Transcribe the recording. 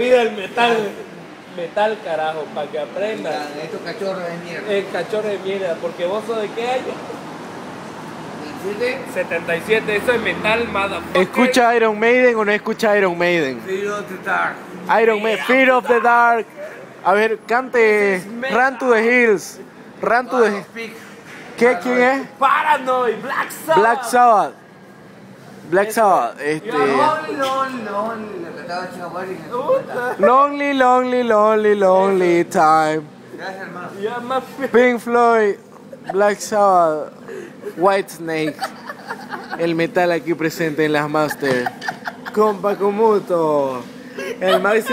vida el metal. Metal, carajo, para que aprendan. Estos cachorros de mierda. El cachorro de mierda, porque vos sos de qué año? ¿Siete? 77, eso es metal, motherfucker. ¿Escucha Iron Maiden o no escucha Iron Maiden? Fear of the Dark. Iron Maiden, Fear of the Dark. A ver, cante Run to the Hills. Run to the Hills. ¿Qué? ¿Quién es? Paranoid, Black Sabbath. Black Sabbath. Black Sabbath. Este. Lonely, lonely, lonely. Lonely, time. Gracias, hermano. Pink Floyd, Black Sabbath, White Snake. El metal aquí presente en las Masters. Compa Comuto. El máximo.